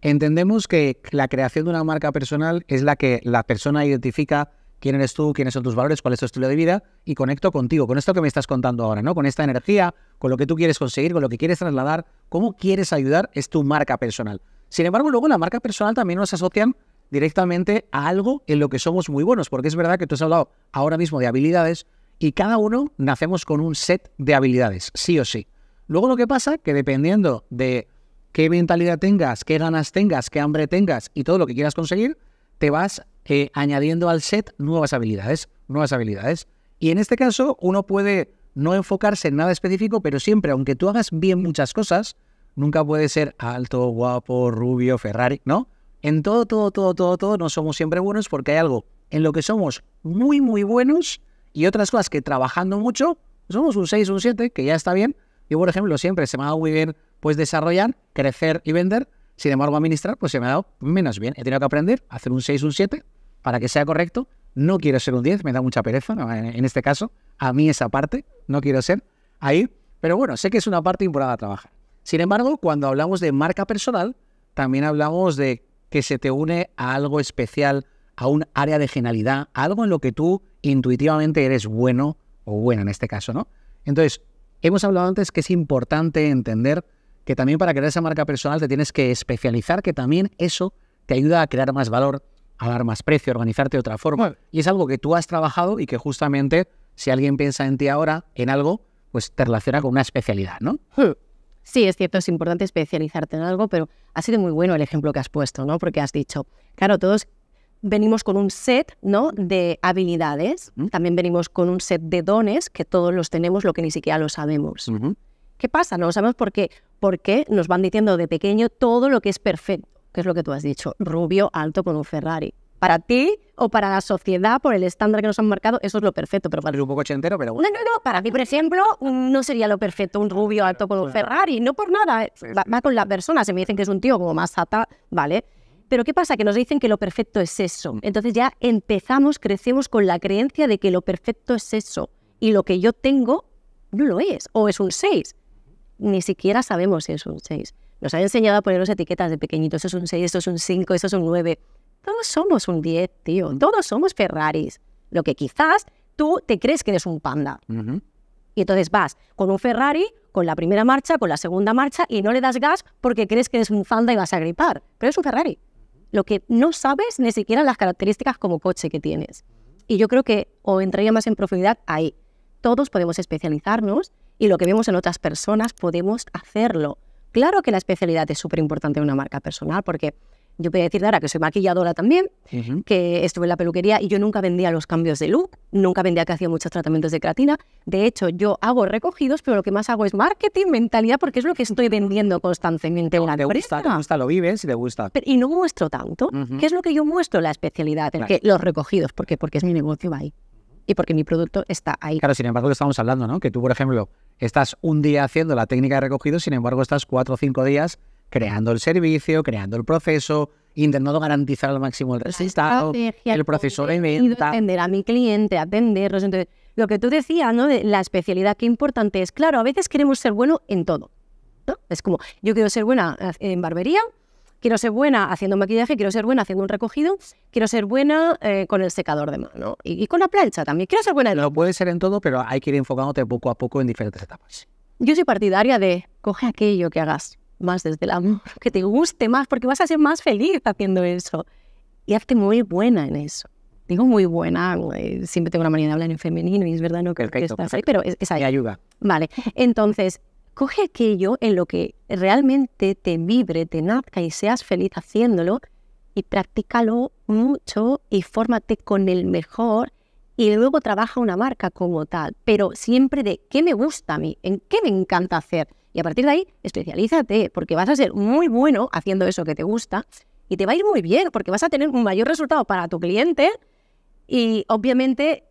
Entendemos que la creación de una marca personal es la que la persona identifica quién eres tú, quiénes son tus valores, cuál es tu estilo de vida y conecto contigo, con esto que me estás contando ahora, ¿no? Con esta energía, con lo que tú quieres conseguir, con lo que quieres trasladar, cómo quieres ayudar, es tu marca personal. Sin embargo, luego la marca personal también nos asocian directamente a algo en lo que somos muy buenos, porque es verdad que tú has hablado ahora mismo de habilidades y cada uno nacemos con un set de habilidades, sí o sí. Luego lo que pasa que dependiendo de qué mentalidad tengas, qué ganas tengas, qué hambre tengas y todo lo que quieras conseguir, te vas eh, añadiendo al set nuevas habilidades, nuevas habilidades. Y en este caso uno puede no enfocarse en nada específico, pero siempre, aunque tú hagas bien muchas cosas, nunca puede ser alto, guapo, rubio, Ferrari, ¿no? En todo, todo, todo, todo, todo no somos siempre buenos porque hay algo en lo que somos muy, muy buenos y otras cosas que trabajando mucho somos un 6, un 7, que ya está bien. Yo, por ejemplo, siempre se me ha muy bien pues desarrollar, crecer y vender. Sin embargo, administrar, pues se me ha dado menos bien. He tenido que aprender a hacer un 6, un 7 para que sea correcto. No quiero ser un 10, me da mucha pereza en este caso. A mí esa parte, no quiero ser ahí. Pero bueno, sé que es una parte importante a trabajar. Sin embargo, cuando hablamos de marca personal, también hablamos de que se te une a algo especial, a un área de genialidad, a algo en lo que tú intuitivamente eres bueno o buena en este caso, ¿no? Entonces, hemos hablado antes que es importante entender que también para crear esa marca personal te tienes que especializar, que también eso te ayuda a crear más valor, a dar más precio, a organizarte de otra forma. Y es algo que tú has trabajado y que justamente si alguien piensa en ti ahora, en algo, pues te relaciona con una especialidad, ¿no? Sí, es cierto, es importante especializarte en algo, pero ha sido muy bueno el ejemplo que has puesto, ¿no? Porque has dicho, claro, todos venimos con un set, ¿no? De habilidades, también venimos con un set de dones que todos los tenemos, lo que ni siquiera lo sabemos. ¿Qué pasa? No lo sabemos porque, porque nos van diciendo de pequeño todo lo que es perfecto, que es lo que tú has dicho, rubio, alto con un Ferrari. Para ti o para la sociedad, por el estándar que nos han marcado, eso es lo perfecto. Pero para... Es un poco ochentero, pero bueno. No, no, no. Para mí, por ejemplo, no sería lo perfecto un rubio alto con un Ferrari. No por nada. Va, con la persona. Se me dicen que es un tío como más ata, ¿vale? Pero ¿qué pasa? Que nos dicen que lo perfecto es eso. Entonces ya empezamos, crecemos con la creencia de que lo perfecto es eso. Y lo que yo tengo no lo es. O es un 6 ni siquiera sabemos si es un 6. Nos han enseñado a ponernos etiquetas de pequeñitos, eso es un 6, eso es un 5, eso es un 9. Todos somos un 10, tío. Todos somos Ferraris. Lo que quizás tú te crees que eres un panda. Y entonces vas con un Ferrari, con la primera marcha, con la segunda marcha, y no le das gas porque crees que eres un panda y vas a gripar. Pero es un Ferrari. Lo que no sabes ni siquiera las características como coche que tienes. Y yo creo que, o entraría más en profundidad, ahí. Todos podemos especializarnos y lo que vemos en otras personas podemos hacerlo. Claro que la especialidad es súper importante en una marca personal porque yo puedo decir ahora que soy maquilladora también, que estuve en la peluquería y yo nunca vendía los cambios de look, nunca vendía que hacía muchos tratamientos de creatina. De hecho, yo hago recogidos, pero lo que más hago es marketing, mentalidad, porque es lo que estoy vendiendo constantemente una te Gusta, te gusta, lo vives y te gusta. y no muestro tanto. ¿Qué es lo que yo muestro? La especialidad, en que los recogidos, porque, porque es mi negocio, va ahí. Y porque mi producto está ahí. Claro, sin embargo, lo estamos hablando, ¿no? Que tú, por ejemplo, estás un día haciendo la técnica de recogido, sin embargo estás cuatro o cinco días creando el servicio, creando el proceso, intentando garantizar al máximo el resultado, el proceso de venta. Atender a mi cliente, atenderlos. Entonces, lo que tú decías, ¿no? De la especialidad, qué importante es. Claro, a veces queremos ser bueno en todo. ¿no? Es como, yo quiero ser buena en barbería, quiero ser buena haciendo maquillaje, quiero ser buena haciendo un recogido, quiero ser buena eh, con el secador de mano y, con la plancha también. Quiero ser buena en No puede ser en todo, pero hay que ir enfocándote poco a poco en diferentes etapas. Yo soy partidaria de coge aquello que hagas más desde el amor, que te guste más, porque vas a ser más feliz haciendo eso. Y hazte muy buena en eso. Digo muy buena, siempre tengo la manía de hablar en femenino y es verdad no que estás ahí, pero es, es ahí. ayuda. Vale, entonces coge aquello en lo que realmente te vibre, te nazca y seas feliz haciéndolo y practícalo mucho y fórmate con el mejor y luego trabaja una marca como tal, pero siempre de qué me gusta a mí, en qué me encanta hacer. Y a partir de ahí, especialízate, porque vas a ser muy bueno haciendo eso que te gusta y te va a ir muy bien, porque vas a tener un mayor resultado para tu cliente y obviamente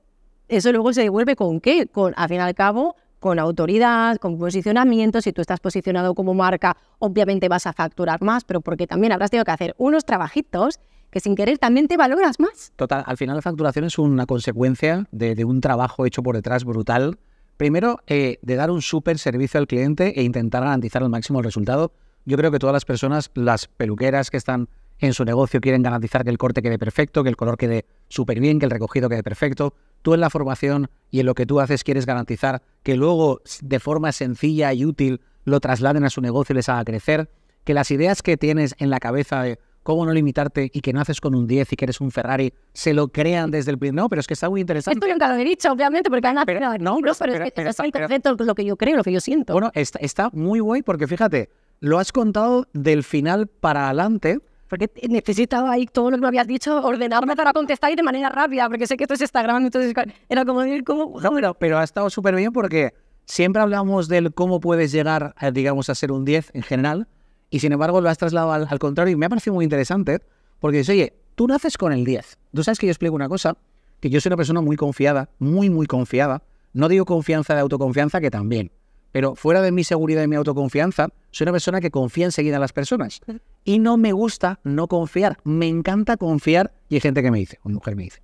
eso luego se devuelve con qué, con al fin y al cabo con autoridad, con posicionamiento. Si tú estás posicionado como marca, obviamente vas a facturar más, pero porque también habrás tenido que hacer unos trabajitos que sin querer también te valoras más. Total, al final la facturación es una consecuencia de, un trabajo hecho por detrás brutal. Primero, eh, de dar un súper servicio al cliente e intentar garantizar al máximo el resultado. yo creo que todas las personas, las peluqueras que están en su negocio quieren garantizar que el corte quede perfecto, que el color quede súper bien, que el recogido quede perfecto. Tú en la formación y en lo que tú haces quieres garantizar que luego de forma sencilla y útil lo trasladen a su negocio y les haga crecer, que las ideas que tienes en la cabeza de cómo no limitarte y que no haces con un 10 y que eres un Ferrari, se lo crean desde el primer... No, pero es que está muy interesante. Esto yo nunca lo he dicho, obviamente, porque hay una... Pero- no, pero, pero- es que pero- es el pero- concepto, lo que yo creo, lo que yo siento. Bueno, está, está muy guay porque fíjate, lo has contado del final para adelante. Porque necesitaba ahí todo lo que me habías dicho, ordenarme para contestar y de manera rápida, porque sé que esto es Instagram, entonces era como decir, ¿cómo? No, pero, pero ha estado súper bien porque siempre hablamos del cómo puedes llegar, a, digamos, a ser un 10 en general, y sin embargo lo has trasladado al, al contrario y me ha parecido muy interesante porque dices, oye, tú naces con el 10. Tú sabes que yo explico una cosa, que yo soy una persona muy confiada, muy, muy confiada. No digo confianza de autoconfianza, que también, pero fuera de mi seguridad y mi autoconfianza, soy una persona que confía enseguida en las personas. Y no me gusta no confiar, me encanta confiar y hay gente que me dice, una mujer me dice,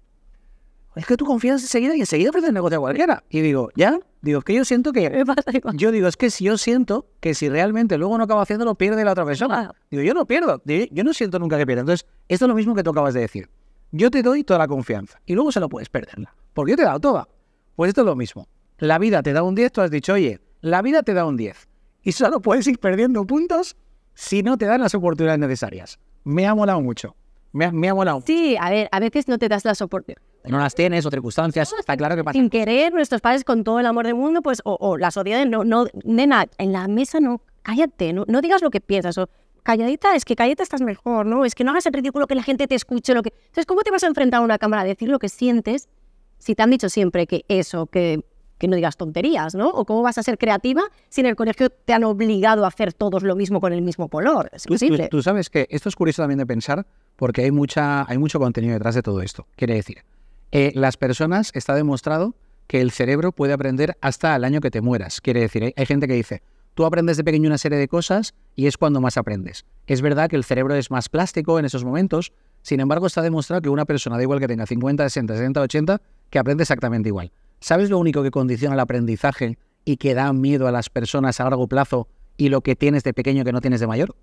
es que tú confías enseguida y enseguida ofreces el negocio a cualquiera. Y digo, ¿ya? Digo, es que yo siento que... Yo digo, es que si yo siento que si realmente luego no acabo haciéndolo, pierde la otra persona. Digo, yo no pierdo. Digo, Yo no siento nunca que pierda. Entonces, esto es lo mismo que tú acabas de decir. Yo te doy toda la confianza y luego se lo puedes perderla. Porque yo te he dado toda. Pues esto es lo mismo. La vida te da un 10, tú has dicho, oye, la vida te da un 10. Y solo puedes ir perdiendo puntos si no te dan las oportunidades necesarias. Me ha molado mucho. Me ha, me ha molado. Sí, a ver, a veces no te das la soporte. No las tienes o circunstancias. Está claro que pasa. Sin querer, nuestros padres con todo el amor del mundo, pues, o, o la sociedad, no, no, nena, en la mesa no, cállate, no, no digas lo que piensas, o calladita, es que calladita estás mejor, ¿no? Es que no hagas el ridículo que la gente te escuche, lo que... Entonces, ¿cómo te vas a enfrentar a una cámara a decir lo que sientes si te han dicho siempre que eso, que, que no digas tonterías, ¿no? O cómo vas a ser creativa si en el colegio te han obligado a hacer todos lo mismo con el mismo color. Es Tú, tú- tú sabes que esto es curioso también de pensar porque hay, mucha, hay mucho contenido detrás de todo esto. Quiere decir, eh, las personas, está demostrado que el cerebro puede aprender hasta el año que te mueras. Quiere decir, hay, hay gente que dice, tú aprendes de pequeño una serie de cosas y es cuando más aprendes. Es verdad que el cerebro es más plástico en esos momentos, sin embargo está demostrado que una persona, da igual que tenga 50, 60, 70, 80, que aprende exactamente igual. ¿Sabes lo único que condiciona el aprendizaje y que da miedo a las personas a largo plazo y lo que tienes de pequeño que no tienes de mayor?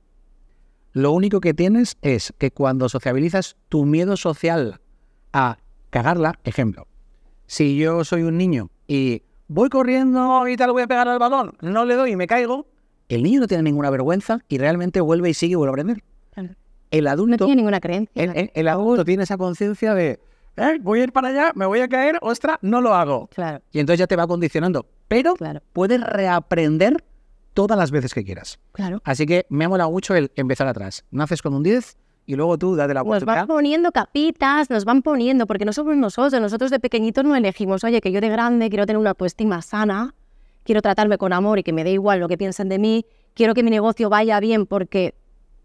Lo único que tienes es que cuando sociabilizas tu miedo social a cagarla, ejemplo, si yo soy un niño y voy corriendo y tal, voy a pegar al balón, no le doy y me caigo, el niño no tiene ninguna vergüenza y realmente vuelve y sigue y vuelve a aprender. El No adulto, tiene ninguna creencia. el, el- el adulto tiene esa conciencia de, "Eh, voy a ir para allá, me voy a caer, ostra, no lo hago. Claro, Y entonces ya te va condicionando. Pero claro, puedes reaprender todas las veces que quieras. claro. Así que me ha molado mucho el empezar atrás. Naces con un 10 y luego tú date la Nos van oportunidad. poniendo capitas, nos van poniendo, porque no somos nosotros, nosotros de pequeñitos no elegimos, oye, que yo de grande quiero tener una autoestima sana, quiero tratarme con amor y que me dé igual lo que piensen de mí, quiero que mi negocio vaya bien porque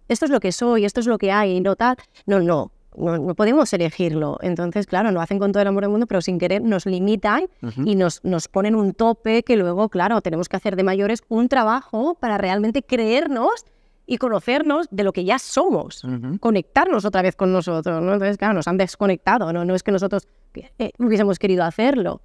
esto es lo que soy, esto es lo que hay, y no tal. No, no, no, no podemos elegirlo. Entonces, claro, lo hacen con todo el amor del mundo, pero sin querer nos limitan Ujú. y nos, nos ponen un tope que luego, claro, tenemos que hacer de mayores un trabajo para realmente creernos y conocernos de lo que ya somos Ujú. conectarnos otra vez con nosotros, ¿no? Entonces, claro, nos han desconectado, ¿no? No es que nosotros eh, hubiésemos querido hacerlo,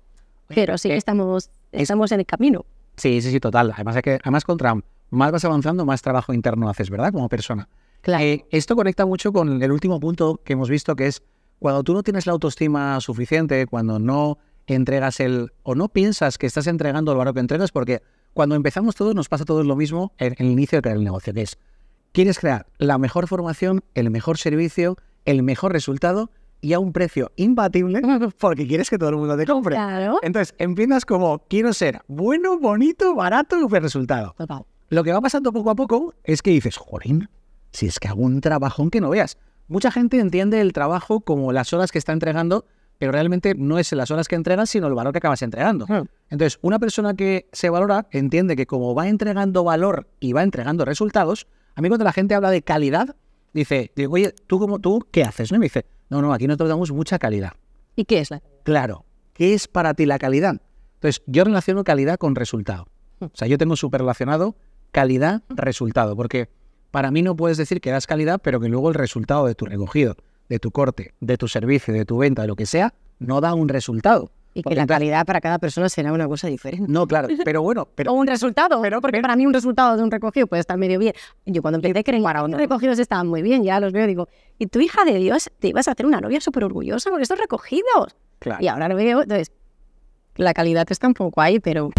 pero sí que eh, estamos, estamos en el camino. Sí, sí, sí, total. Además, es que, además contra más vas avanzando, más trabajo interno haces, ¿verdad? Como persona. Claro. Eh, esto conecta mucho con el último punto que hemos visto, que es cuando tú no tienes la autoestima suficiente, cuando no entregas el o no piensas que estás entregando el valor que entregas, porque cuando empezamos todos nos pasa todo lo mismo en, en el inicio de crear el negocio, que es quieres crear la mejor formación, el mejor servicio, el mejor resultado y a un precio imbatible porque quieres que todo el mundo te compre. Claro. Entonces empiezas como quiero ser bueno, bonito, barato y buen resultado. Total. Lo que va pasando poco a poco es que dices, jorín, si es que hago un trabajón que no veas. Mucha gente entiende el trabajo como las horas que está entregando, pero realmente no es las horas que entregas, sino el valor que acabas entregando. Hmm. Entonces, una persona que se valora entiende que como va entregando valor y va entregando resultados, a mí cuando la gente habla de calidad, dice, digo, oye, ¿tú como tú qué haces? ¿No? Y me dice, no, no, aquí nosotros damos mucha calidad. ¿Y qué es la? Claro, ¿qué es para ti la calidad? Entonces, yo relaciono calidad con resultado. O sea, yo tengo súper relacionado calidad, resultado, porque para mí no puedes decir que das calidad, pero que luego el resultado de tu recogido, de tu corte, de tu servicio, de tu venta, de lo que sea, no da un resultado. Y que la claro- calidad para cada persona será una cosa diferente. No, claro, pero bueno, O pero un resultado, pero- porque para mí un resultado de un recogido puede estar medio bien. Yo cuando empecé que los recogidos estaban muy bien, ya los veo y digo, y tu hija de Dios te ibas a hacer una novia súper orgullosa con estos recogidos. claro. Y ahora lo veo, entonces, la calidad está un poco ahí, pero